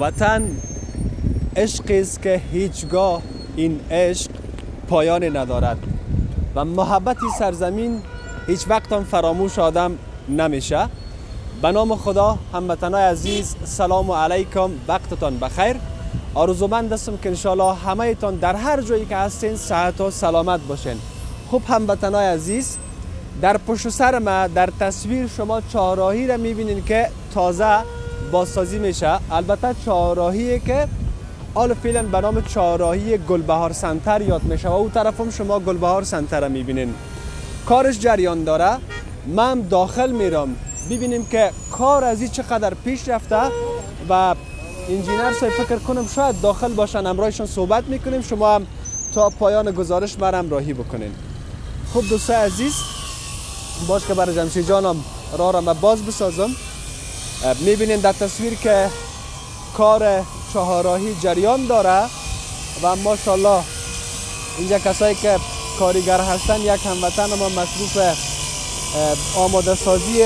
وطن عشقی است که هیچگاه این عشق پایان ندارد. و محبت سرزمین هیچ وقت هم فراموش آدم نمیشه. به نام خدا هموطنای عزیز سلام علیکم وقتتان بخیر. آرزومند هستم که انشالله همه تان در هر جایی که هستین صحت و سلامت باشین. خوب هموطنای عزیز در پشت سر ما در تصویر شما چهارراهی را می‌بینین که تازه بازسازی میشه. البته چهارراهی که آل فعلا به نام چهارراهی گلبهار سنتر یاد میشه و او طرف هم شما گلبهار سنتر را می‌بینین. کارش جریان داره. من داخل میرم. ببینیم که کار از این چقدر پیش رفته و انجینر سای فکر کنم شاید داخل باشن. امرایشان صحبت می‌کنیم. شما هم تا پایان گزارش برم راهی بکنین. خوب دوستای عزیز باش که برای جمشید جانم راه را باز بسازم. می‌بینین در تصویر که کار چهارراهی جریان داره و ماشاءالله اینجا کسایی که کارگر هستن یک هموطن ما مصروف آماده سازی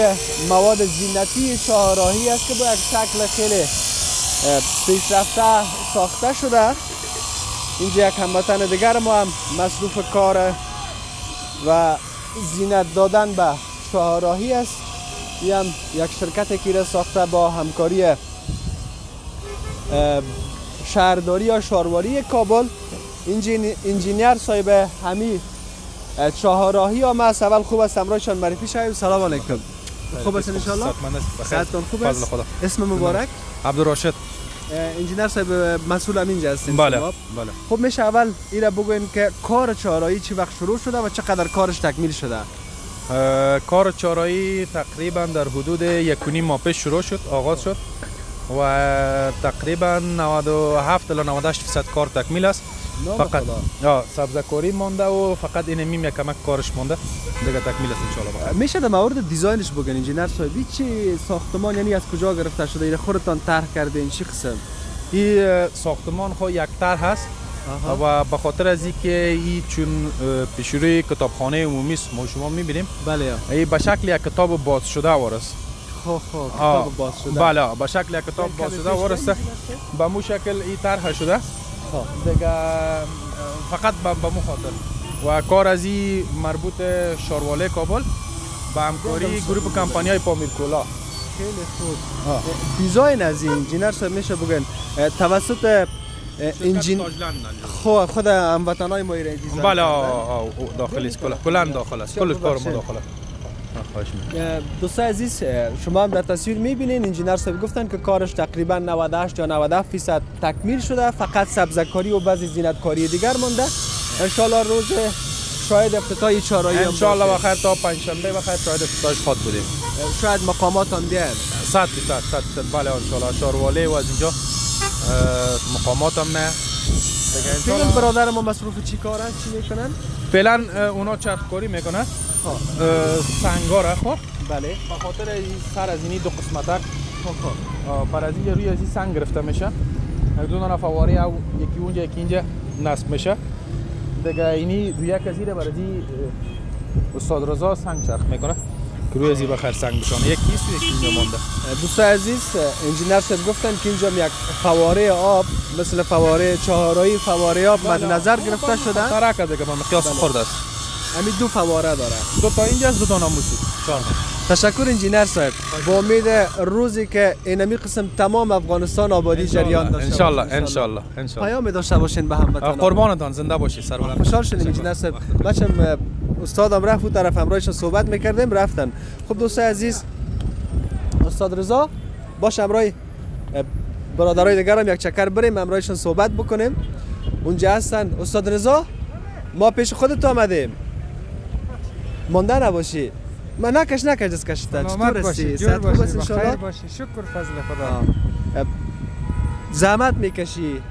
مواد زینتی چهارراهی است که با یک شکل خیلی پیشرفته ساخته شده. اینجا یک هموطن دیگر ما هم مصروف کار و زینت دادن به چهارراهی است. این هم یک شرکت که را ساخته با همکاری شهرداری یا شارواری کابل انجینیر صاحب همی چهارراهی هم است اول خوب است امرایشان معرفی شویم سلام علیکم. خوب است. انشالله صحتتان خوب است؟ اسم مبارک؟ عبدالراشد. انجینر صاحب مسئول هم اینجا هستین بله. بله. خب میشه اول ایره بگوین که کار چهارراهی چی وقت شروع شده و چقدر کارش تکمیل شده؟ کار چارایی تقریبا در حدود یک ماه پیش شروع شد آغاز شد. و تقریبا 97 الی 98 درصد کار تکمیل است. فقط. آه، سبزکاری مانده و فقط این میم کمک کارش مانده دیگه تکمیل است ان میشه در مورد design ش بگن انجینر صاحبی چی ساختمان یعنی از کجا گرفته شده؟ ایره خودتان طرح کردین چی قسم؟ این ساختمان خو یک طرح هست و به خاطر از اینکه این چون پیشروی کتابخانه عمومی است ما شما می‌بینیم. بله. این به شکل یک کتاب باز شده وارست خو خو. کتاب باز شده. بله به شکل کتاب باز شده وارسته به مو شکل این طرح شده. خب. دیگه فقط به به مو خاطر. و کار از این مربوط شاروالی کابل به همکاری گروپ کمپانی های پامیرکولا خیلی خوب. دیزاین از این انجینر صاحب میشه بگن توسط انجین خو خود هموطنای ما ایره دیزاین بله داخل است. کلا کلا داخل است. کل کار ما داخل است. خواهش دوستای عزیز شما هم در تصویر می‌بینین انجینر صاحب گفتن که کارش تقریبا 98 یا 97 فیصد تکمیل شده فقط سبزکاری و بعضی زینتکاری دیگر مونده انشالله روز شاید افتتاحی چهارراهی هم انشالله باشه. بخیر تا پنجشنبه بخیر شاید افتتاحش خواد بودیم. شاید مقامات هم بیاین صد درصد صد درصد بله انشالله شارواله و از اینجا. مقامات هم نه. دیگه برادر ما مصروف چی کار است چی می‌کنن؟ فعلا اونا چرخکاری می‌کنن. سنگاره خب بله. به خاطر این سر از اینی دو ها، ها. آه، پر از اینجا روی از این سنگ گرفته میشه. یک دو دانه فواره او یکی اونجا یکی اینجا نصب میشه. دیگه اینی روی یک از این بر این استاد رضا سنگ چرخ می‌کنه. که روی از این بخیر سنگ بشانه. یکی ایست و یکی اینجا مانده دوستای عزیز انجینر صاحب گفتن که اینجا یک فواره آب مثل فواره چهارراهی فواره آب مد نظر گرفته شده. ترک دیگه به مقیاس بله. خورد است. همین دو فواره داره. دو تا اینجا است دو تا ناموسی چهار. تشکر انجینر صاحب. با امید روزی که اینمی قسم تمام افغانستان آبادی جریان داشته انشالله باشه. انشالله انشالله. پیام داشته باشین به هموطنان قربانتان زنده باشی سربلند خوشحال شدیم انجینر صاحب. بچم استادم رفت اون طرف همراهش صحبت می‌کردیم رفتن. خب دوستای عزیز استاد رضا باش همراه اه، برادرای دیگر هم یک چکر بریم همراهشون صحبت بکنیم. اونجا هستن. استاد رضا ما پیش خودت آمدیم. مانده نباشی من نکش نکش دست کشیدن چطور هستی باشی صحت جور خوب است باشی انشالله؟ باشی شکر فضل خدا زحمت می‌کشی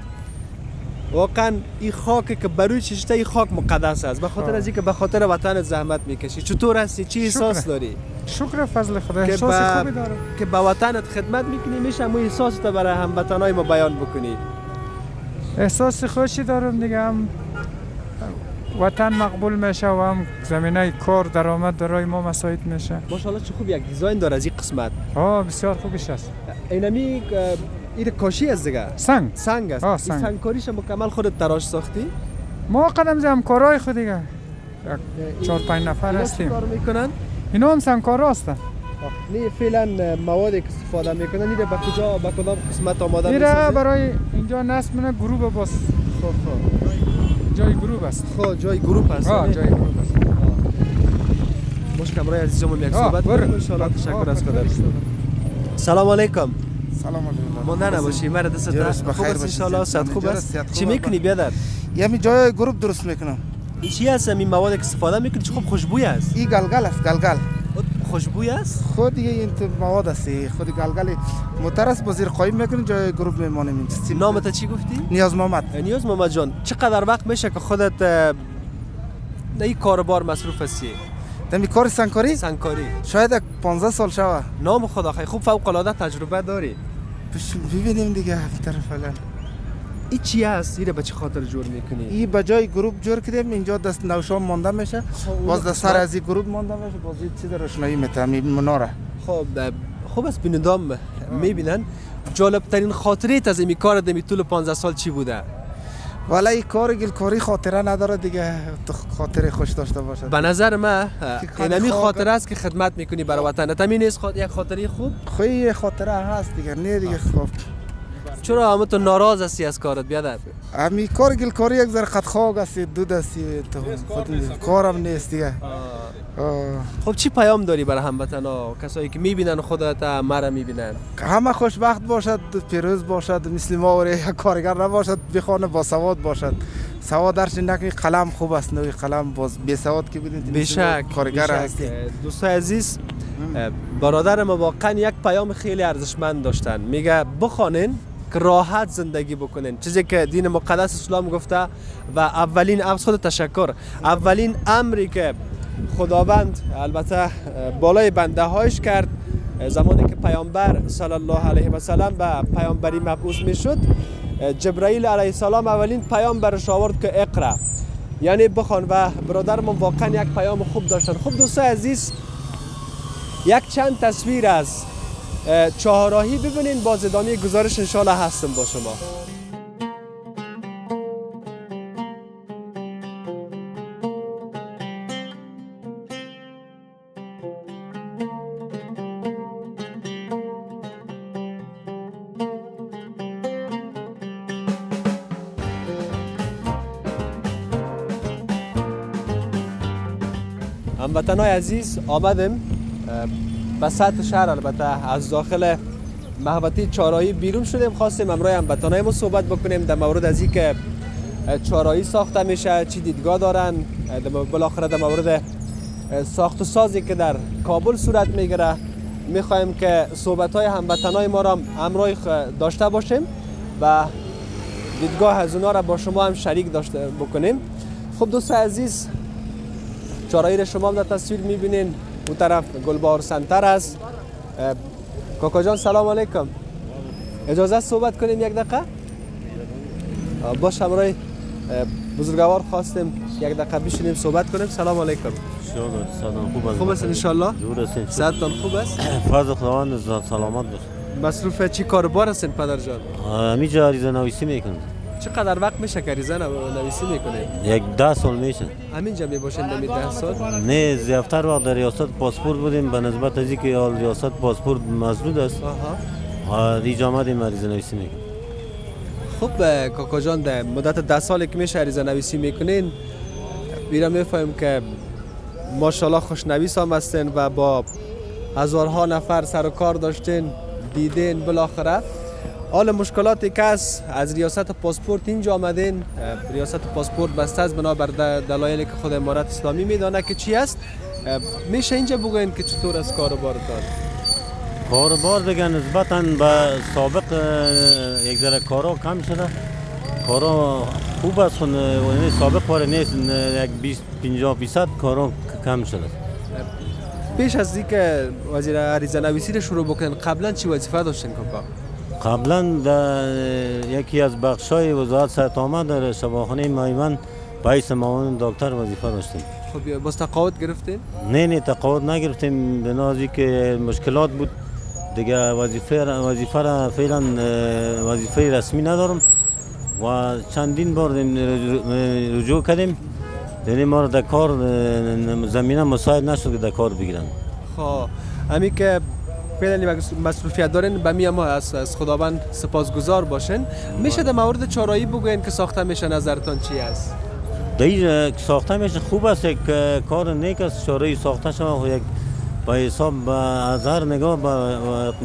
واقعا این خاک که بروی چشته این خاک مقدس است به خاطر. از اینکه به خاطر وطن زحمت می‌کشی چطور هستی چی احساس. داری شکر فضل خدا احساس خوبی دارم که به وطنت خدمت می‌کنی میشه مو احساس تو برای هموطنای ما بیان بکنی احساس خوشی دارم دیگه هم وطن مقبول میشه و هم زمینه کار درآمد برای ما مساعد میشه. ماشاءالله چه خوب یک دیزاین داره از این قسمت. آه بسیار خوبش است. اینمی این کاشی است دیگه؟ سنگ. سنگ است. سنگ. سنگ کاریش مکمل خودت تراش ساختی؟ ما قدم زم کارهای خود دیگه. چهار پنج نفر هستیم. کار می‌کنن؟ اینا هم سنگکار هستن. نه فعلا موادی که استفاده می‌کنن. این به کجا به کدام قسمت آماده میره می‌سازی برای اینجا نصب منه گروه باز خب خب جای گروه است. خب جای گروپ هست آه یعنی؟ جای گروه است. باش کمرای عزیزمون یک آه، صحبت. کنیم. ان شاء الله تشکر از خدا. سلام علیکم. سلام علیکم. مونده نباشی. مرا دست درست خوب بخیر است ان. شاء الله صحت خوب است؟ چی است. می‌کنی بیادر؟ یمی جای گروپ درست می‌کنم. چی هست این مواد که استفاده می‌کنی. چه خوب خوشبوی است این گلگل است گلگل. خوشبوی است؟ خود دیگه این مواد است خود گلگل موتر است با زیر قایم می‌کنیم جای گروپ میمانیم این نامت چی گفتی؟ نیاز محمد. نیاز محمد جان چقدر وقت میشه که خودت در این کاربار مصروف هستی؟ دمی کار سنگکاری سنگکاری شاید یک 15 سال شوه. نام خدا خیلی خوب فوق العاده تجربه داری. ببینیم دیگه طرف این چی است این به چه خاطر جور می‌کنی؟ این به جای گروپ جور کردیم اینجا دست نوشام مانده میشه. باز دست سر از این گروپ مانده میشه باز این چیز روشنایی میتم این مناره. خب خوب است بینندام می‌بینن. جالب ترین خاطره از این کار دمی طول 15 سال چی بوده؟ ولی این کار گلکاری خاطره نداره دیگه. تو خاطره خوش داشته باشد. به نظر من اینمی خاطره است که خدمت می‌کنی برای وطنت همین نیست خاط- یک خاطره خوب. خوی خاطره هست دیگه. نه دیگه خب. چرا همه تو ناراض هستی از کارت بیادر امی کار گلکاری یک ذره خط خواگ است دود است تو خود کارم نیست. دیگه. خب چی پیام داری برای هموطنا کسایی که می‌بینن خودت مرا می‌بینن. همه خوشبخت باشد پیروز باشد مثل ما یک کارگر نباشد بخوانه با سواد باشد. سواد درش نکنی قلم خوب است نوی قلم باز بی سواد که بودین بیشک کارگر. هستی. دوستای عزیز برادر ما واقعا یک پیام خیلی ارزشمند داشتن. میگه بخوانین که راحت زندگی بکنین. چیزی که دین مقدس اسلام گفته و اولین از خود تشکر اولین امری که خداوند البته بالای بنده هایش کرد زمانی که پیامبر صلی الله علیه و سلم به پیامبری مبعوث می‌شد جبرائیل علیه السلام اولین پیام برش آورد که اقرا یعنی بخوان و برادرمون واقعا یک پیام خوب داشتن. خب دوستای عزیز یک چند تصویر از اه، چهارراهی ببینین باز ادامه گزارش انشالله هستم با شما. هموطنای عزیز آمدیم اه، به سطح شهر البته از داخل محوطه چهارراهی بیرون شدیم. خواستیم امروز هموطنای ما صحبت بکنیم در مورد از اه، چهارراهی ساخته میشه چی دیدگاه دارن بالاخره در مورد ساخت و سازی که در کابل صورت می‌گیره. می‌خوایم که صحبت های هموطنای ما را هم خ- داشته باشیم و دیدگاه از اونا را با شما هم شریک داشته بکنیم. خب دوست عزیز چهارراهی را شما هم در تصویر می‌بینین. اون طرف گلبار سنتر است. کاکا جان سلام علیکم. اجازه صحبت کنیم یک دقیقه؟ همراه اه، بزرگوار خواستیم یک دقیقه بشینیم صحبت کنیم. سلام علیکم. سلام. خوب است خوب است انشالله جور هستین؟ صحتتان خوب است؟ فضل خداوند سلامت باش مصروف چی کاربار هستین پدر جان؟ همیجا عریضه نویسی می‌کنم. چقدر وقت میشه که ریزه نو- نویسی می‌کنید یک ده سال میشه. همینجا می‌باشین در ده سال؟ نه زیادتر وقت در ریاست پاسپورت بودیم. به نسبت از اینکه حال ریاست پاسپورت مسدود است دیجا آمدیم عریضه نویسی می‌کنم خب کاکا جان در مدت ده سالی که میشه عریضه نویسی می‌کنین. بیرا می‌فهمیم که ماشاءالله خوشنویس هم هستین و با هزارها نفر سر و کار داشتین دیدین بالاخره حال مشکلاتی که است از ریاست پاسپورت اینجا آمدین. ریاست پاسپورت بسته است بنابر دلایلی که خود امارت اسلامی میدانه که چی است. میشه اینجا بگوین که چطور از کاروبارتان کاربار دیگه نسبتا به سابق یک ذره کارا کم شده. کارا خوب است یعنی سابق واره نیست یک 20 50 درصد کارا کم شده. پیش از اینکه وزیر عریضه نویسی رو شروع بکنن قبلا چی وظیفه داشتین کاکا؟ قبلا در یکی از بخشای وزارت صحت عامه در شفاخانه مایمن باعث معاون دکتر وظیفه داشتیم. خب باز تقاعد گرفتین؟ نه نه تقاعد نگرفتیم. به نازی که مشکلات بود. دیگه وظیفه را وظیفه را فعلا وظیفه رسمی ندارم. و چندین بار رجوع کردیم. یعنی ما را در کار زمینه مساعد نشد که در کار بگیرن. خب امی که فعلا مسئولیت دارین به می از, از خداوند سپاسگزار باشین میشه در مورد چارایی بگوین که ساخته میشه نظرتان چی است؟ در ساخته میشه خوب است یک کار نیک است. چاره ساخته شما یک با حساب از هر نگاه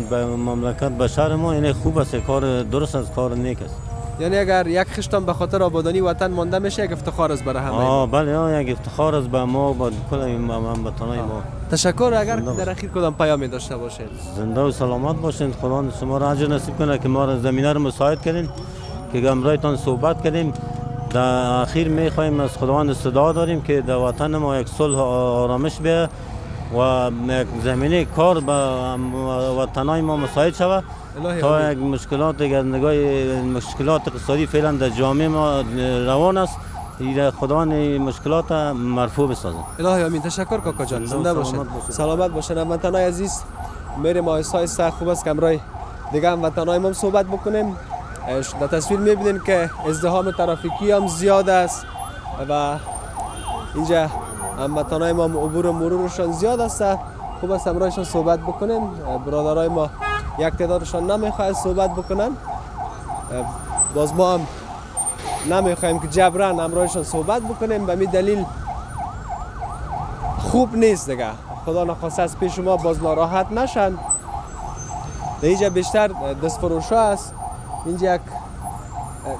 به مملکت به شهر ما یعنی خوب است. کار درست است کار نیک است. یعنی اگر یک خشتم به خاطر آبادانی وطن مانده میشه یک افتخار است برای همه. آه بله یک افتخار است به ما با کل هموطنان ما. تشکر. اگر در اخیر کدام پیامی داشته باشید زنده و سلامت باشید خدا شما را اجر نصیب کنه که ما را زمینه رو مساعد کردین که امرایتان صحبت کردیم در اخیر می خواهیم از خداوند صدا داریم که در وطن ما یک صلح آرامش بیه و یک زمینه کار به وطنای ما مساعد شود تا یک مشکلات اگر نگاه مشکلات اقتصادی فعلا در جامعه ما روان است. ایره خداوند مشکلات مرفوع بسازه. الهی آمین. تشکر کاکا جان. زنده باشید سلامت باشید وطنای عزیز میریم آیسای سه خوب است. که امرای دیگه هم وطنای ما صحبت بکنیم. در تصویر می‌بینین که ازدهام ترافیکی هم زیاد است. و اینجا هموطنای ما عبور و مرورشان زیاد است خوب است امرایشان صحبت بکنیم. برادرای ما یک تعدادشان نمی‌خواد صحبت بکنن. باز ما هم نمی‌خوایم که جبران امرایشان صحبت بکنیم. به می دلیل خوب نیست دیگه. خدا نخواست از پیش ما باز ناراحت نشن. اینجا بیشتر دست فروشا است. اینجا یک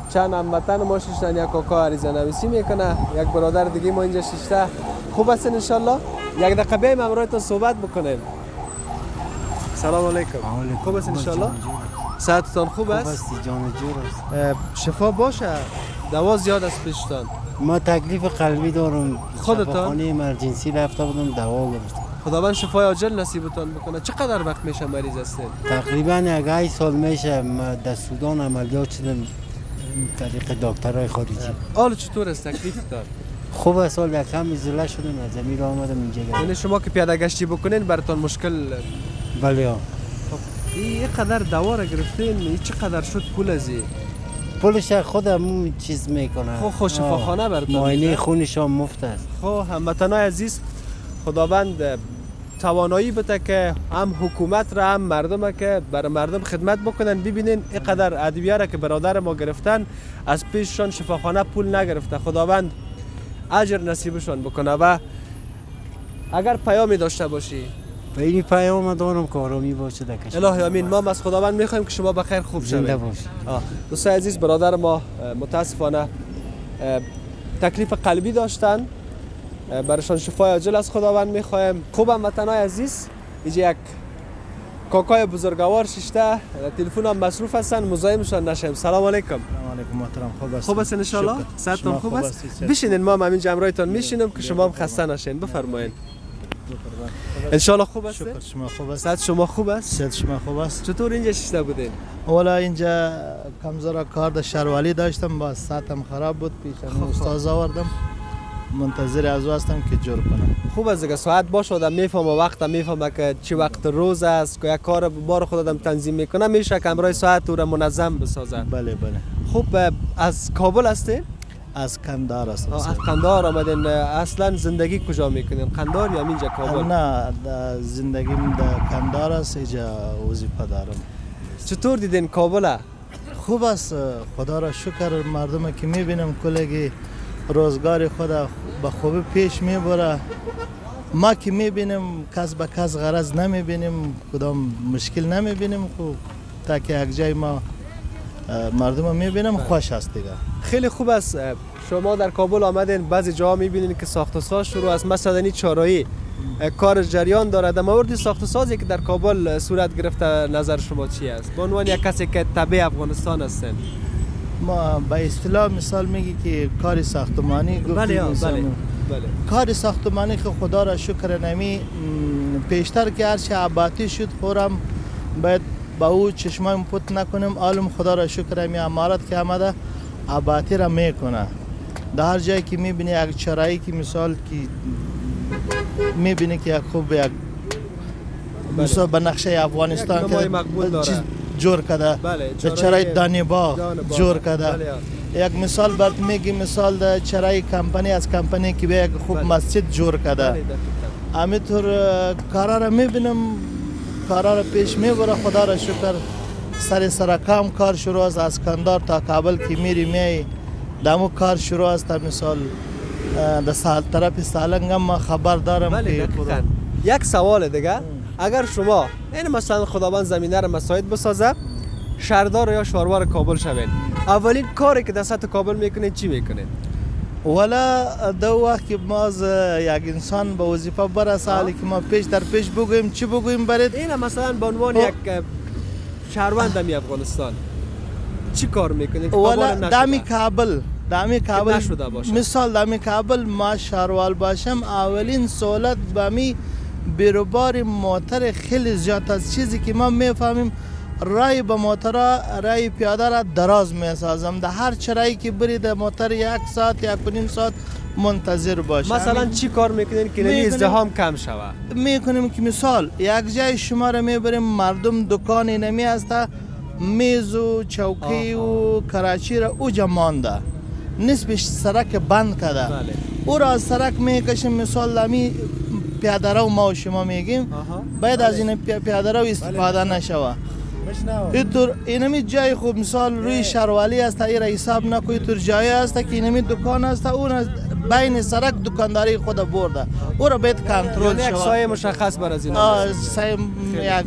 چند هموطن ما ششتن یک کاکا عریضه نویسی می‌کنه. یک برادر دیگه ما اینجا ششته. خوب است انشالله. یک دقیقه بیایم امرایتان صحبت بکنیم. سلام علیکم. خوب است انشالله؟ صحتتان خوب است؟ خوب جان جور است شفا باشه. دوا زیاد است پیشتان. ما تکلیف قلبی دارم. خودتان؟ خانه امرجنسی رفته بودم دوا گرفتم. خداوند شفای عاجل نصیبتان بکنه. چقدر وقت میشه مریض هستین؟ تقریبا یک سال میشه. ما در سودان عملیات شدم طریق دکترهای خارجی. حال چطور است؟ تکلیفتان خوب است یک کم ایزوله شدم از زمین آمدم اینجا. یعنی شما که پیاده گشتی بکنین براتون مشکل بله. ها خب این قدر دوا را گرفتین این چقدر شد؟ پول ازی پولش خودم چیز می‌کنه. خب خب شفاخانه براتون معاینه خونش هم مفت است. خب هموطنای عزیز خداوند توانایی بده که هم حکومت را هم مردم که برای مردم خدمت بکنن. ببینین اینقدر ادویه را که برادر ما گرفتن از پیششان شفاخانه پول نگرفته. خداوند اجر نصیبشان بکنه و اگر پیامی داشته باشی. به این پیام دارم که آرامی باشه در کشور الهی ما از خداوند می‌خوایم که شما بخیر خوب شوید. دوستان عزیز برادر ما متاسفانه تکلیف قلبی داشتن. برشان شفای عاجل از خداوند می‌خوایم. خوبم وطنای عزیز. اینجا یک کاکای بزرگوار ششته. تلفن هم مصروف هستن مزاحمشان نشیم سلام علیکم. علیکم محترم. خوب است خوب است ان شاء الله صحتتون خوب است؟ بشینین ما هم همین جمعرایتان میشینیم که شما هم خسته نشین. بفرمایید ان شاء الله خوب است شکر شما خوب است صحت شما خوب است؟ صحت شما خوب است؟ چطور اینجا شیشته بودین؟ اولا اینجا کمزورا کار در شهروالی داشتم با ساعتم خراب بود پیش استاد آوردم. منتظر از هستم که جور کنم. خوب است دیگه ساعت باشه آدم می‌فهمه وقت می‌فهمه که چی وقت روز است که یک کار بار خود آدم تنظیم می‌کنه میشه که امرای ساعت او را منظم بسازه بله بله. خوب از کابل هستی از کندار است از قندار آمدین. اصلا زندگی کجا می‌کنین؟ قندار یا اینجا کابل؟ نه زندگی در کندار است اینجا وظیفه دارم چطور دیدین کابل خوب است خدا را شکر مردم که می‌بینم کلگی روزگار خود به خوبی پیش می‌بره ما که می‌بینیم کس به کس غرض نمی‌بینیم کدام مشکل نمی‌بینیم خوب تا که یک جای ما مردم می‌بینم خوش است دیگه. خیلی خوب است. شما در کابل آمدین بعضی جاها می‌بینین که ساخت و ساز شروع است. مثلا چارایی کار جریان دارد. در مورد ساخت و سازی که در کابل صورت گرفته نظر شما چی است؟ به عنوان یک کسی که تبع افغانستان هستین. ما به اصطلاح مثال میگی که کار ساختمانی گفتی بله بله. بله. کار ساختمانی که خدا را شکر نمی پیشتر که هرچی عباتی شد خورم باید با او چشمایم پت نکنیم عالم خدا را شکر نمی امارت که آمده عباتی را می‌کنه در هر جایی که می‌بینی یک چرایی که مثال که می‌بینی که یک خوب یک مثال به نقشه افغانستان که جور کرده چرای دانی باغ. جور کرده. یک مثال برات میگی مثال در چرای کمپانی از کمپانی که به یک خوب. مسجد جور کرده. همینطور کارا را میبینم کارا را پیش میبره خدا را شکر سر سرکام کار شروع از کندار تا کابل که میری می دمو کار شروع است مثال در سال طرف سالنگ هم ما خبر دارم. یک سوال دیگه اگر شما این مثلا خداوند زمینه رو مساعد بسازه شهردار یا شهروار کابل شوین اولین کاری که در سطح کابل می‌کنین چی می‌کنین ولا دو وقت که ما از یک انسان به وظیفه برسه حالی که ما پیش در پیش بگویم چی بگویم برید این مثلا به عنوان. یک شهروند دمی افغانستان چی کار می‌کنین که ولا؟ دامی کابل دامی کابل. مثال دامی کابل ما شهروال باشم اولین سهولت به می بیروبار موتر خیلی زیاد است چیزی که ما می‌فهمیم رای به موتر رای پیاده را دراز می‌سازم. در هر چرایی که برید موتر یک ساعت یک و نیم ساعت منتظر باشه. مثلا چی کار می‌کنین که نمی می‌کنیم. ازدهام کم شود؟ می‌کنیم که مثال یک جای شما را می‌بریم مردم دکانی نمی هسته میز و چوکی و کراچی را اوجا مانده. نسبش سرک بند کرده. بله. او را از سرک می‌کشیم مثال دمی پیاده رو ما و شما میگیم. باید از این پی- پیاده رو استفاده نشوه. اینطور اینمی جای خوب مثال روی شروالی است ای حساب نکنی طور جایی است که اینمی دکان است اون از بین سرک دکانداری خود برده. او را باید کنترل یعنی یک شود سایه مشخص بر از این سعی یک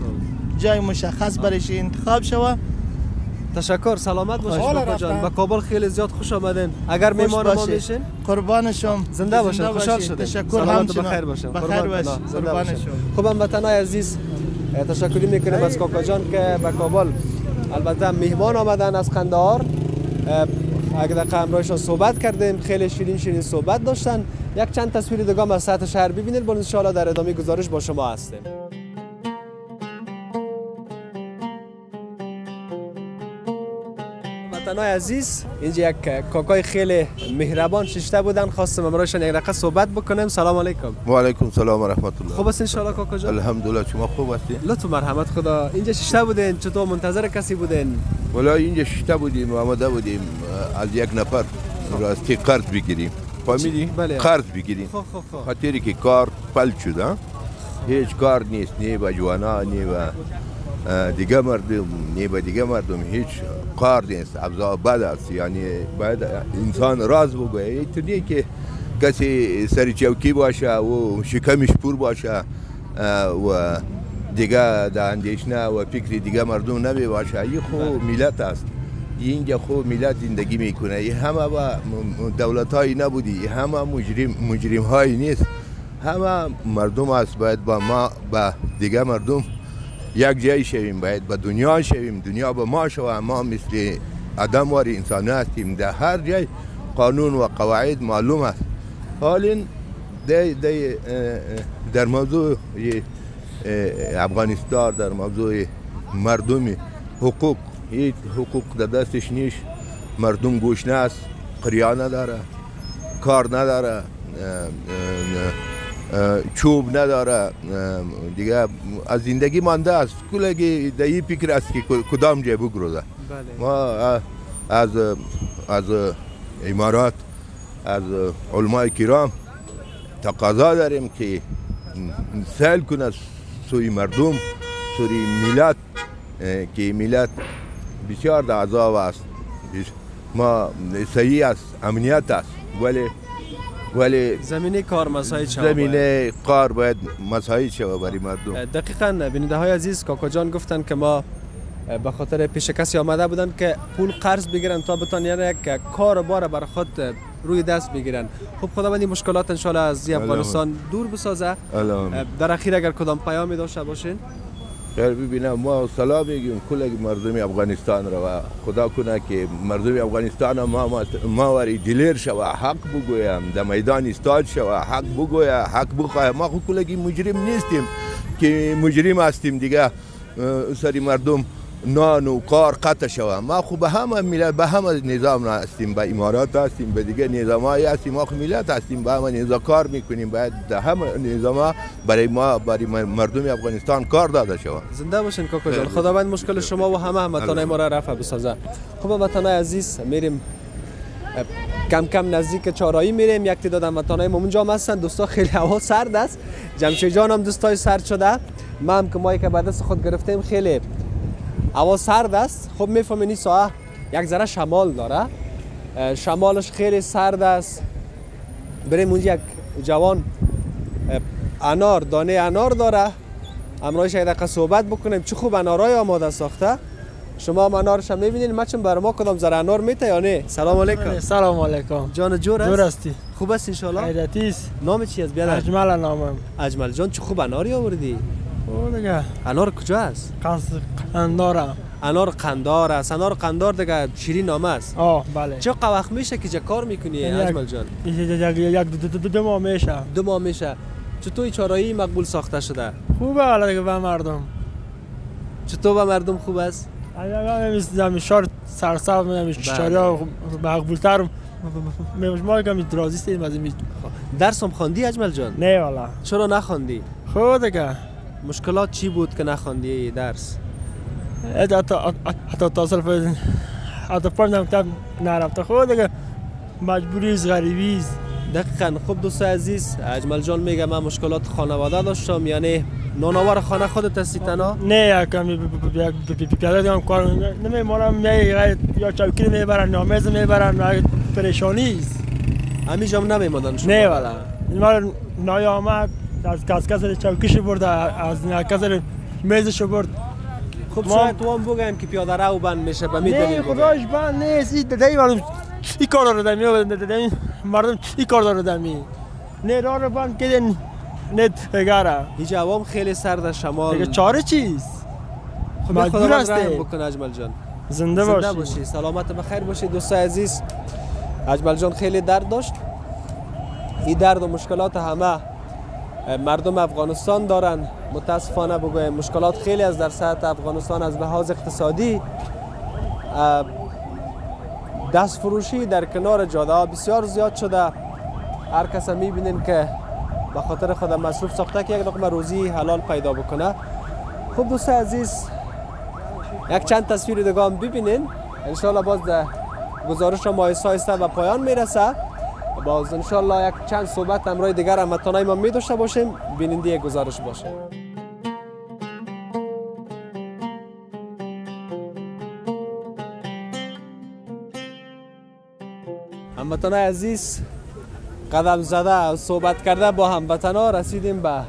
جای مشخص برش انتخاب شوه. تشکر سلامت باشید کاکا جان. به کابل خیلی زیاد خوش آمدین. اگر میمان ما. میشین قربان شم زنده باشین خوشحال. شدیم تشکر همچنان. بخیر باشین بخیر قربان باش. الله. زنده قربان باشین. شم خب هموطنای عزیز. تشکری می‌کنیم از کاکا جان که به کابل البته مهمان آمدن از قندهار. اگه دقیقه همراهشان صحبت کردیم خیلی شیرین شیرین صحبت داشتن. یک چند تصویر دیگه هم از سطح شهر ببینید. باز انشاءالله در ادامه گزارش با شما هستیم. وطنای عزیز اینجا یک کاکای خیلی مهربان ششته بودن خواستم امروزشان یک دقیقه صحبت بکنیم. سلام علیکم. و علیکم سلام و رحمت الله. خوب است انشاءالله کاکا جان؟ الحمدلله شما خوب هستی لطف مرحمت خدا. اینجا ششته بودین چطور منتظر کسی بودین؟ ولی اینجا شیشته بودیم آمده بودیم از یک نفر راستی قرض بگیریم. فهمیدی؟ بله. قرض بگیریم. خب خب خب. خاطری که کار پل شده هیچ کار نیست نه به جوانا نه به اه، دیگه مردم نه به دیگه مردم هیچ کار نیست ابزار بد است. یعنی باید انسان راز بگوید اینطوری که کسی سر چوکی باشه و شکمش پر باشه و دیگه در اندیشنه و فکر دیگه مردم نمی باشه. این خو ملت است. اینجا خو ملت زندگی می‌کنه. این همه با دولت های نبودی همه مجرم مجرم های نیست. همه مردم است. باید با ما با دیگه مردم یک جای شویم باید به دنیا شویم. دنیا به ما شوه ما مثل آدم وار انسان هستیم. در هر جای قانون و قواعد معلوم است. ده در موضوع افغانستان در موضوع مردم حقوق هیچ حقوق در دستش نیست. مردم گوشنه است قریا نداره کار نداره چوب نداره. دیگه از زندگی مانده است. کلگی در این فکر است که کدام جای بگروزه. بله. ما از از امارات از علمای کرام تقاضا داریم که سهل کنه سوی مردم سوی ملت که ملت بسیار در عذاب است. ما صحیح است امنیت است. ولی ولی زمینه کار شما باید. زمینه قار باید مساعد شود برای مردم. دقیقا بیننده های عزیز کاکا جان گفتن که ما به خاطر پیش کسی آمده بودن که پول قرض بگیرن تا بتان یعنی یک کار بار بر خود روی دست بگیرن. خب خداوند این مشکلات انشالله از افغانستان دور بسازه. در اخیر اگر کدام پیامی داشته باشین. خیر ببینم ما سلام میگیم کل مردم افغانستان را. خدا کنه که مردم افغانستان ما ما, وری دلیر شوه حق بگویم در میدان استاد شوه حق بگویه حق بخواه ما خود کلگی مجرم نیستیم که مجرم هستیم دیگه. سری مردم نان و کار قطع شوه. ما خو به همه ملت به همه نظام هستیم به امارات هستیم به دیگه نظام های هستیم. ما خو ملت هستیم به همه نظام کار می‌کنیم. باید همه نظام ها برای ما برای مردم افغانستان کار داده شوه. زنده باشین کاکا جان. خداوند مشکل شما و همه هموطنای ما را رفع بسازه خب هموطنای عزیز میریم کم کم نزدیک چارایی میریم. یک تعداد هموطنای ما اونجا هستن. دوستا خیلی هوا سرد است. جمشید جان هم دوستای سرد شده. ما هم که مایی که به دست خود گرفتیم خیلی هوا سرد است. خب می‌فهمین این ساعه یک ذره شمال داره. شمالش خیلی سرد است. بریم اونجا یک جوان انار دانه انار داره. امروز یک دقیقه صحبت بکنیم. چه خوب انارای آماده ساخته. شما هم انارش هم می‌بینید ما چون بر ما کدام زر انار میته یا نه؟ سلام علیکم. سلام علیکم. جان جور است؟ جور هستی. خوب است انشالله حیرتی است. نام چی است بیادر؟ اجمل نامم اجمل جان چه خوب اناری آوردی. او دیگه. انار کجا است قنص قندارم انار قندار است. انار قندار دیگه شیرین نام است. آه بله. چه وقت میشه که جا کار می‌کنی یک- اجمل جان؟ یک دو- دو- ماه میشه. دو ماه میشه. چطور چارایی مقبول ساخته شده؟ خوبه حالا دیگه به مردم. چطور به مردم خوب است؟ اگر شار سرسبز میدم شاریا مقبولتر. ما که می درازی استیم از این درس هم خواندی اجمل جان؟ نه والا. چرا نخواندی؟ خود دیگه. مشکلات چی بود که نخواندی درس؟ حتی تاصل فیض حتی پایین کتاب نرفته. خود دیگه مجبوری است غریبی است. دقیقا. خوب دوست عزیز اجمل جان میگه من مشکلات خانواده داشتم. یعنی نانآور خانه خودت هستی تنها؟ نه یکم پیاده دیگم کار نمیمارم. یا چوکی می‌برن یا میز می‌برن پریشانی است. همیشه هم نمیمادن شما. نه والا. این نیامد از کس کس چوکیش برد از کس میزش برد. خب ما- شاید تو هم بگم که پیاده رو بند میشه به می نه. خداش بند نیست. این دهی مردم چی کار داره دمی مردم چی کار داره دمی نه راه رو بند کردن نه تگره. هیچ عوام خیلی سرد شمال. دیگه چاره چیست؟ خب مجبور. رحم بکن اجمل جان. زنده زنده باشی باشی. سلامت بخیر باشی دوست عزیز. اجمل جان خیلی درد داشت. این درد و مشکلات همه. مردم افغانستان دارن. متاسفانه بگویم مشکلات خیلی از در سطح افغانستان از لحاظ اقتصادی دست فروشی در کنار جاده بسیار زیاد شده. هر کس می‌بینین که به خاطر خود مصروف ساخته که یک لقمه روزی حلال پیدا بکنه. خب دوست عزیز یک چند تصویر دیگه هم ببینین. انشالله باز گزارش ما آیسته به پایان می‌رسه. باز انشالله یک چند صحبت امرای دیگر هم متانای ما می داشته باشیم بیننده گزارش باشه. هموطنان عزیز قدم زده صحبت کرده با هموطنا رسیدیم به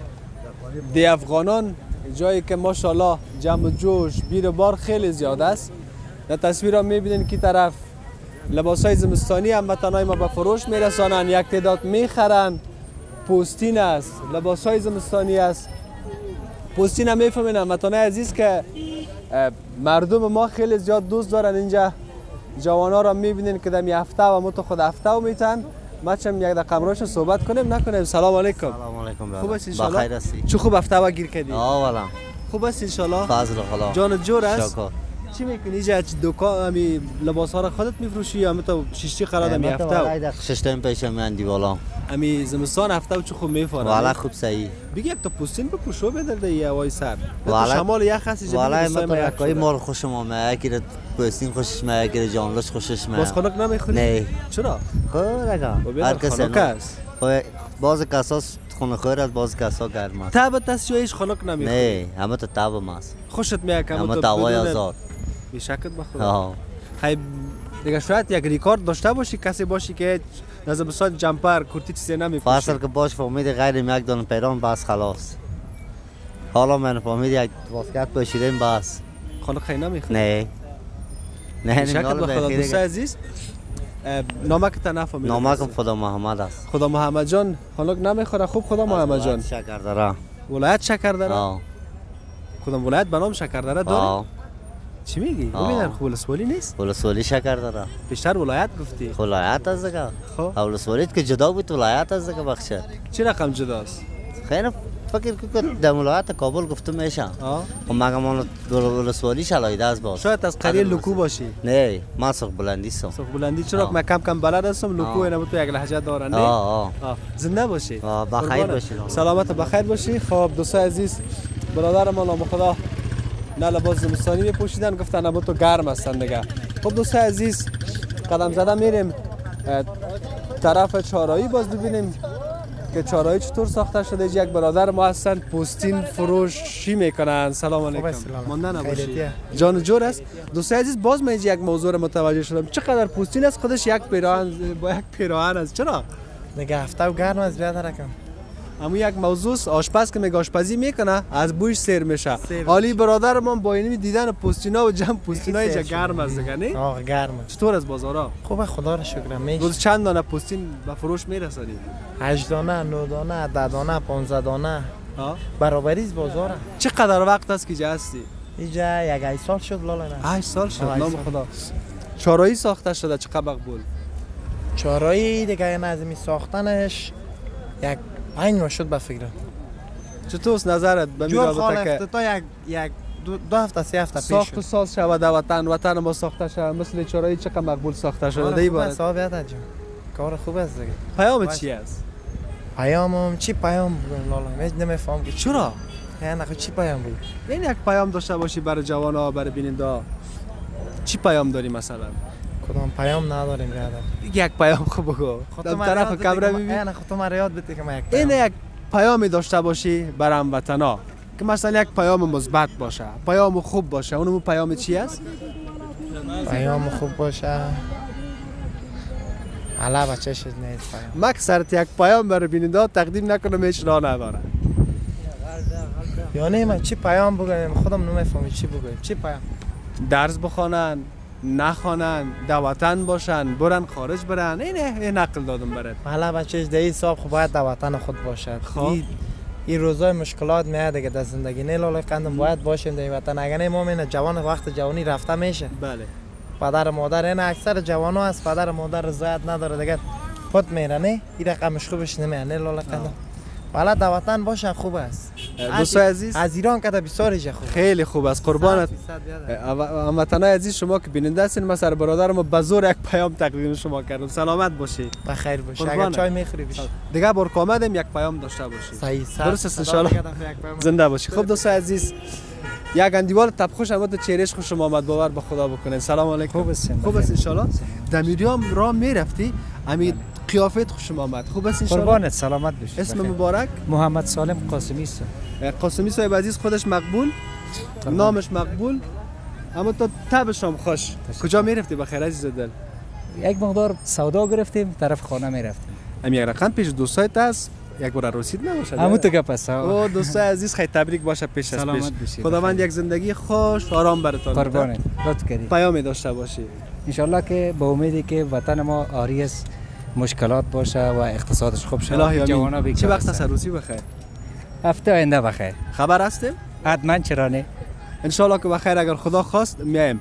دی افغانان جایی که ماشاءالله جمع جوش بیر بار خیلی زیاد است. در تصویر ها می‌بینین که طرف لباس های زمستانی هموطنای ما به فروش میرسانن یک تعداد می‌خرن پوستین است. لباس های زمستانی است. پوستین هم می‌فهمین هموطنای عزیز که مردم ما خیلی زیاد دوست دارن اینجا. جوانا را می‌بینین که دمی هفته و متو خود هفته و میتن. ما چم یک دقیقه امروز سصحبت کنیم؟ نکنیم. سلام علیکم. سلام علیکم خوب است انشالله بخیر هستی. چه خوب هفته و گیر کردی. والا خوب است انشالله فضل خدا جان جور است؟ شکر. چی می‌کنی؟ اینجا چی دکان همی لباس ها را خودت میفروشی یا تو شیشتی قرار همی هفته ششتم پیش من دی والا همی زمستان هفته و چه خوب میفاره؟ والا خوب صحیح. بگی یک تا پوستین بپوشو بدر ده یه هوای سر. والا- شمال یخ هستی جا والا تو ما یخ یکایی. مال خوشم آمه یکی پوستین خوشش ما یکی جانلش خوشش ما باز خنک نمی‌خوری؟ نه. چرا؟ اگه و بیادر هر. است خب، باز کساس خونه خور است باز کسا گرم است. تب است یا هیچ خنک نمی‌خوری؟ نه همه تو تابم است. خوشت میاد که همه تو دوای آزاد. بیشکت آه. خیلی دیگه شاید یک ریکارد داشته باشی کسی باشی که در زمستان جمپر کرتی چیزی نمیپوشی فصل که باش فهمید غیر یک دانه پیران بس خلاص. حالا من فهمید یک واسکت پوشیدیم بس. خنک خیلی نمی‌خوری نه. نه شکر نه به خدا. دوست عزیز نامک تا نفهمیدم نامکم خدا محمد است. خدا محمد جان خنک نمی‌خوره. خوب خدا محمد جان. شکر داره ولایت شکر داره کدام ولایت به نام شکردره داره آه. چی میگی؟ آه. ببین در ولسوالی نیست؟ ولسوالی شکر داره؟ بیشتر ولایت گفتی. ولایت از دیگه خب. ولسوالی که جدا بود ولایت از دیگه بخشه چه رقم جداست؟ خیلی فکر که در ولایت کابل گفته میشه. آه. خب مگه من ولسوالی شلایده از باز؟ شاید از قریه لکو باشی. نه من سوق بلندی سم صف بلندی چرا؟ آه. من کم کم بلد هستم لکو آه. اینم تو یک لهجه داره نه؟ آه. آه. آه. زنده باشی. آه، بخیر. باشی. سلامت و بخیر باشی. خب دوستای عزیز برادر ما خدا. نه لباس زمستانی میپوشیدن گفتن اما تو گرم هستن دیگه. خب دوستای عزیز قدم زدن میریم طرف چارایی باز ببینیم که چارایی چطور ساخته شده. یک برادر ما هستن پوستین فروشی می‌کنن؟ سلام علیکم. مانده نباشی. جان و جور است. دوستای عزیز باز من یک موضوع رو متوجه شدم. چقدر پوستین است؟ خودش یک پیراهن با یک پیراهن است. چرا؟ دیگه هفته و گرم از بیاد رکم اما یک موضوع آشپز که میگه آشپزی می‌کنه از بویش سیر میشه. حالی برادر من با اینمی دیدن پوستینا و جمع پوستینا اینجا. گرم است دیگه نه؟ آه گرم چطور از بازارا؟ خوبه خدا رو شکر میش روز چند دانه پوستین به فروش میرسانی؟ 8 دانه 9 دانه 10 دانه 15 دانه. ها برابریز بازاره. چقدر وقت است که جا هستی؟ اینجا یک ای سال شد لالا نه. 8 سال شد نام خدا. چارایی ساخته شده چقدر مقبول چارایی دیگه این از ساختنش یک پنج ماه شد به فکرم چطور است نظرت به می جور خال رابطه که تا یک یک دو, دو هفته سه هفته پیش ساخت و ساز شود در وطن وطن ما ساخته شود مثل چارایی چقدر مقبول ساخته شده کار دی خوب باره است آه بیاد جان کار خوب است دیگه پیام باش. چی است پیامم چی پیام بود لالا هیچ نمیفهم که چرا نه خب چی پیام بود این یک پیام داشته باشی برای جوانا برای بیننده چی پیام داری مثلا کدام پیام نداریم بیادر یک پیام خوب بگو. در طرف کمره میبین نه خب تو مرا یاد بده که من یک این یک پیامی داشته باشی برای هموطنا که مثلا یک پیام مثبت باشه. پیام خوب باشه. اونم پیام چی است؟ پیام خوب باشه. حالا بچه شد نیست پیام. من اکثرت یک پیام برای بیننده تقدیم نکنم هیچ راه نداره. یا من چی پیام بگویم؟ خودم نمی‌فهمی چی بگویم. چی پیام؟ درس بخوانن نخوانن در وطن باشن برن خارج برن. این این نقل دادم برات. حالا بچه ده حساب خب باید در وطن خود باشد خب. این این روزای مشکلات میاد دیگه در زندگی. نه لاله قندم باید باشیم در این وطن. اگر نه ما جوان وقت جوانی رفته میشه. بله. پدر مادر این اکثر جوان ها از پدر مادر رضایت نداره. دیگه خود میره نه؟ این رقمش خوبش نمیاد. نه لاله قندم. حالا در وطن باشن خوب است. دوستای عزیز؟ از ایران که در بسیار خوب. خیلی خوب است قربانت. هموطنای عزیز شما که بیننده هستین من سر برادر ما به زور یک پیام تقدیم شما کردم. سلامت باشی. بخیر قربانت. اگر چای می‌خوری بیش دیگه بار آمدیم یک پیام داشته باشی صحیح درست است دفعه یک پیام. زنده باشی. خب دوست عزیز. یک اندیوال تبخوش اما تو چهرش خوش آمد باور به خدا بکنین. سلام علیکم. خوب است خوب است انشالله دمیریام راه می‌رفتی. امی قیافت خوش آمد خوب است انشالله قربانت سلامت باشی. اسم بخیر. مبارک؟ محمد سالم قاسمی است. قاسمی صاحب عزیز خودش مقبول. نامش مقبول. اما تو تبش هم خوش. کجا می‌رفتی؟ بخیر عزیز دل. یک مقدار سودا گرفتیم طرف خانه می‌رفتیم. امی یک رقم پیش دوستایت هست یک بار رسید نباشه همون تو گپ است او دوستای عزیز خیلی تبریک باشه پیش از پیش. خداوند. یک زندگی خوش آرام براتون بده. قربانت. لطف کردی. پیامی داشته باشی. انشالله که با امیدی که وطن ما آری از مشکلات باشه و اقتصادش خوب شه جوانا چه وقت. است روسی بخیر؟ هفته آینده بخیر. خبر هستیم؟ حتما چرا نه؟ انشالله که بخیر اگر خدا خواست میایم.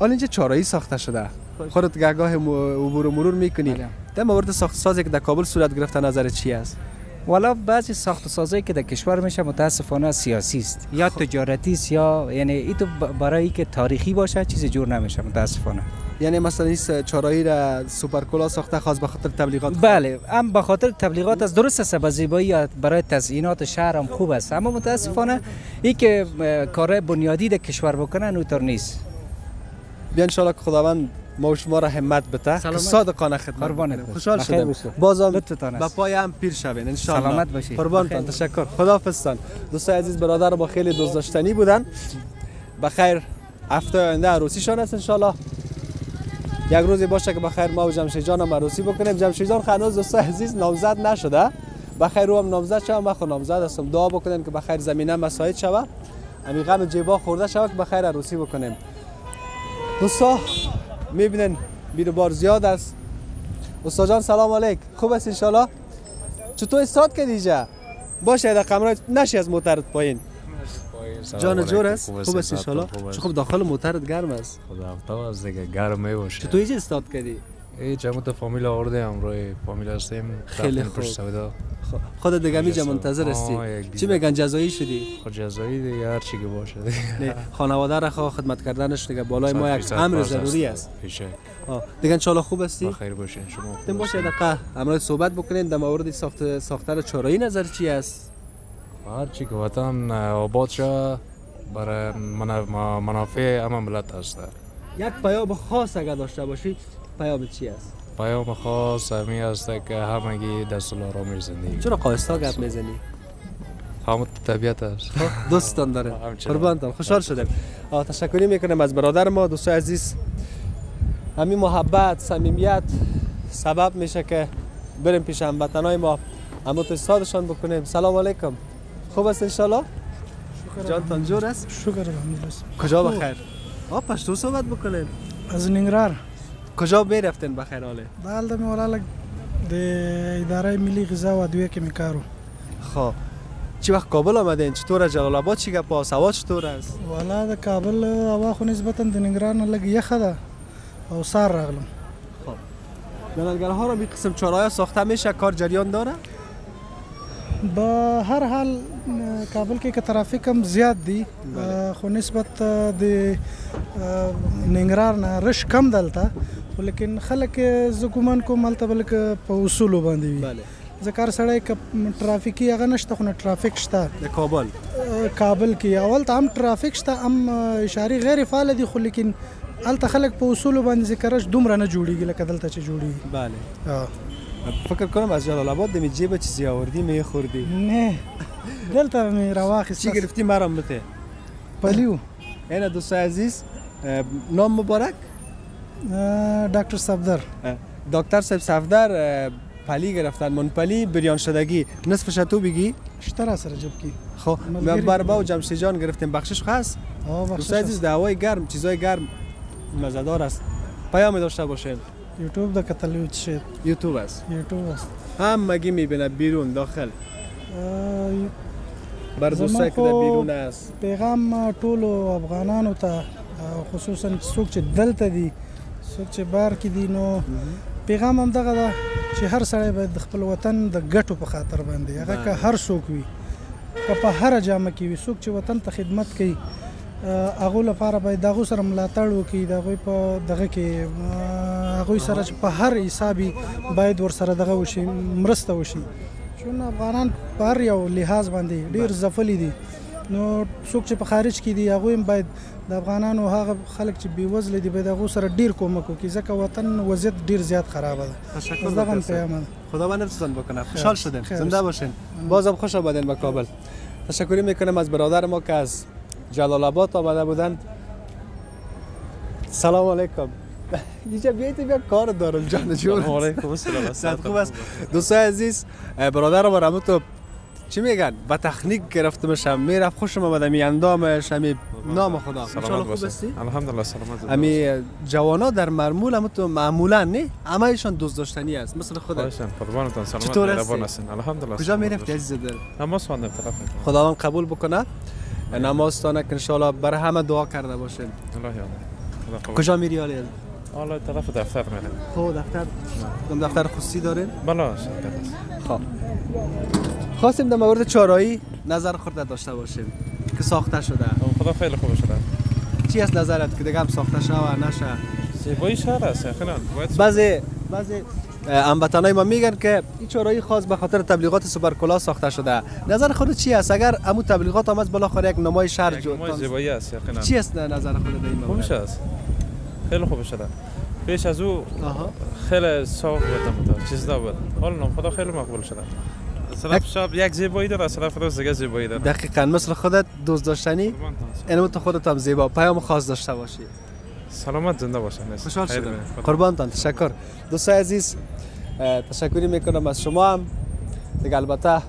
حالا اینجا چارایی ساخته شده. خودت گاه م- عبور و مرور می‌کنی. بله. در مورد ساخت سازی که در کابل صورت گرفته نظر چی است؟ والا بعضی ساخت سازی که در کشور میشه متاسفانه سیاسی است. یا تجارتی است یا یعنی ای تو برای که تاریخی باشه چیز جور نمیشه متاسفانه. یعنی مثلا این چارایی را سوپرکولا ساخته خاص به خاطر تبلیغات بله هم به خاطر تبلیغات از درست است به زیبایی برای تزیینات شهر هم خوب است. اما متاسفانه ای که کار بنیادی در کشور بکنن اونطور نیست. بیا انشالله که خداوند ما شما را همت بده که. صادقانه خدمت قربانت. خوشحال شدم. بازم به است. پای هم پیر شوین ان شاء الله سلامت باشی. قربانتان. تشکر. خداحافظتان. دوستای عزیز برادر با خیلی دوست داشتنی بودن. بخیر. هفته آینده عروسیشان است ان شاء الله یک روزی باشه که بخیر ما و جمشید جان هم عروسی بکنیم. جمشید جان هنوز دوستای عزیز نامزد نشده. بخیر رو هم نامزد من خود نامزد هستم. دعا بکنیم که بخیر زمینه مساعد شوه. همین غم جیبا خورده شوه که بخیر عروسی بکنیم. دوستا می‌بینن بیرو بار زیاد است. استاد جان سلام علیک. خوب است انشالله چطور استاد کردی اینجا باشه در کمره نشی از موترت پایین. جان جور است؟ خوب خوب است صحت ان خوب. چه خب داخل موترت گرم است. خدا است دیگه گرم می باشه اینجا استاد کردی؟ همون تو فامیل آورده هم روی فامیل هستیم. خیلی خوب. خودت دیگه میجا. منتظر هستی. چی. میگن جزایی شدی؟ خود جزایی دیگه هر چی که باشه خانواده را خواه خدمت کردنش دیگه. بالای ما یک امر ضروری است. دیگه انشالله خوب هستی؟ بخیر باشین شما خوب تم باشه. دقیقه. امروز صحبت بکنین. در مورد ساخت ساختار چارایی نظر چی است؟ هر چی که وطن آباد شه. برای منافع همه ملت است یک پیام خاص اگر داشته باشی پیام چی است؟ پیام خاص همی است که همگی دست آرامش زندگی چرا قایستا گپ می‌زنی؟ همون طبیعت است. دوستان داره. قربانتان خوشحال شدم. تشکری می‌کنم از برادر ما دوستای عزیز. همین محبت صمیمیت سبب میشه که بریم پیش هموطنای ما اما تو استادشان بکنیم. سلام علیکم. خوب است انشالله جانتان جور است؟ شکر الحمدلله. کجا بخیر آ پشتو صحبت بکنیم. از ننگرهار. کجا می‌رفتین بخیر حاله دلته مې ولاله د اداره ملی غذا و ادویه کې مې کارو. خب چی وقت کابل آمدین؟ چطور جلال آباد چی گپ؟ است هوا چطور است؟ والا د کابل هوا خو نسبتا د ننګرهار نه لږ یخه ده او سار راغلم. بلندگرها را به قسم چارای ساخته میشه کار جریان داره؟ به هر حال کابل کې که ترافیک هم زیات دی خو نسبت د ننګرهار نه رش کم دلته خو لیکن خلک زه ګومان کوم هلته به لکه په اصولو باندې وي. ځکه سړی که ټرافیکي هغه نشته خو نه ټرافیک شته. د کابل. کابل کې اول ته هم ټرافیک شته هم اشاري غیر فعال دي خو لیکن الته خلک په اصول باندې ذکرش دومره نه جوړیږي لکه دلته چې جوړیږي. بله. فکر کنم از جلال آباد دمی جیب چیزی آوردی می خوردی. نه. دلته مې راواخیست چی گرفتی؟ مرام بته پلیو. اینا دوست عزیز نام مبارک؟ ډاکټر صفدر دکتر صاحب صفدر پلی گرفتن. منپلی بریان شدگی. نصفش تو بگی. شته را سره جب کې خب بربا و جمشید جان گرفتیم. بخشش آه دوست عزیز در هوای گرم چیزای گرم مزدار است. پیام داشته باشین. د کتل چې یوتیوب است. یوټیوب است. هم مگی میبینه بیرون داخل؟ اه، بر زما دوستای که بیرون است. پیغام ټولو افغانانو ته خصوصا څوک چې دلته دي څوک چې بار کې دي نو پیغام هم دغه ده چې هر سړی باید د خپل وطن د ګټو په خاطر باندې هغه که هر څوک وي که په هر جامه کې وي څوک چې وطن ته خدمت کوي هغو لپاره باید د هغو سره ملاتړ وکړي د هغوی په دغه کې هغوی سره چې په هر حسابي باید ورسره دغه وشي مرسته وشي. چون افغانان په هر یو لحاظ باندې ډیر ځپلي دي. نو څوک چې په خارج کې دي هغوی هم باید د افغانانو هغه خلک چې بېوزله دي باید هغو سره ډیر کومک وکړي ځکه وطن وضعیت ډیر زیات خرابه ده. تشکر دغه. پیغام ده. خدا بنفستان بکنه؟ خوشحال شدیم. زنده باشین. بازم خوش آمدین به کابل. تشکری میکنم از برادر ما که از جلال آباد آمده بودند. سلام علیکم اینجا بیایید بیا کار دارم جان جون سلام علیکم، السلام. صد خوب است دوستای عزیز برادر ما رمو تو چی میگن با تکنیک گرفته میشم می‌رفت خوشم آمده می اندامش همی نام خدا سلامت هستی الحمدلله سلامت امی جوانا در مرمول هم تو معمولا نه همه ایشان دوست داشتنی است مثل خودت خواهشم قربانتان سلامت مهربان هستی؟ هستین الحمدلله کجا می‌رفتی. عزیز دل نماز خواندم طرف خداوند قبول بکنه نمازتانه که انشالله برای همه دعا کرده باشین الله یاد. کجا میری حالی حالا طرف دفتر میرم خب دفتر. دم دفتر خصوصی دارین؟ بلا خب. خواستیم در مورد چارایی نظر خورده داشته باشیم که ساخته شده. خدا خیلی خوب شده. چی از نظرت که دیگه هم ساخته شده نشه؟ زیبایی شهر است یقینا باید بعضی بعضی هموطنای ما میگن که این چارایی خاص به خاطر تبلیغات سوپرکلا ساخته شده. نظر خود چی است؟ اگر همون تبلیغات آمد بالاخره یک نمای شهر جو ما زیبایی است یقینا چی است نظر خود در این مورد؟ خوب است. خیلی خوب شده. پیش از او. خیلی صاف بود بود چیز بود حالا نام خدا خیلی مقبول شده. طرف شب یک زیبایی داره از طرف روز دیگه زیبایی داره. دقیقا مثل خودت دوست داشتنی؟ اینو تو خودت هم زیبا پیام خاص داشته باشی. سلامت زنده باشن خوشحال شدم. قربانتان تشکر. دوستای عزیز تشکری می‌کنم از شما هم. دیگه البته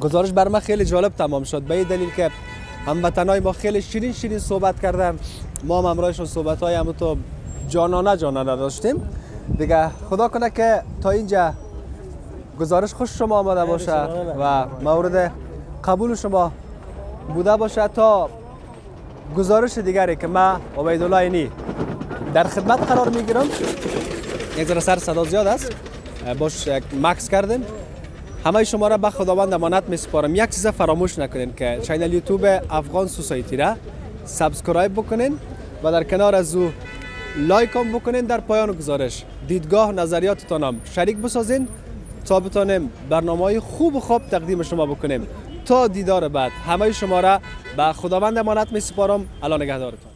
گزارش بر من خیلی جالب تمام شد. به این دلیل که هموطنای ما خیلی شیرین شیرین صحبت کردن. ما هم همراهشون صحبت های همون تو جانانه جانانه داشتیم. دیگه خدا کنه که تا اینجا گزارش خوش شما آمده باشه و مورد قبول شما بوده باشه تا گزارش دیگری که ما عبیدالله اینی در خدمت قرار می‌گیرم. یک ذره سر صدا زیاد است. باش مکث کردیم. همه شما را به خداوند امانت می سپارم یک چیز فراموش نکنین که channel یوتیوب Afghan Society را subscribe بکنین و در کنار از او like هم بکنین در پایان گزارش دیدگاه نظریاتتان هم شریک بسازین تا بتانیم برنامه های خوب و خوب تقدیم شما بکنیم تا دیدار بعد همه شما را به خداوند امانت می سپارم الان نگهدارتان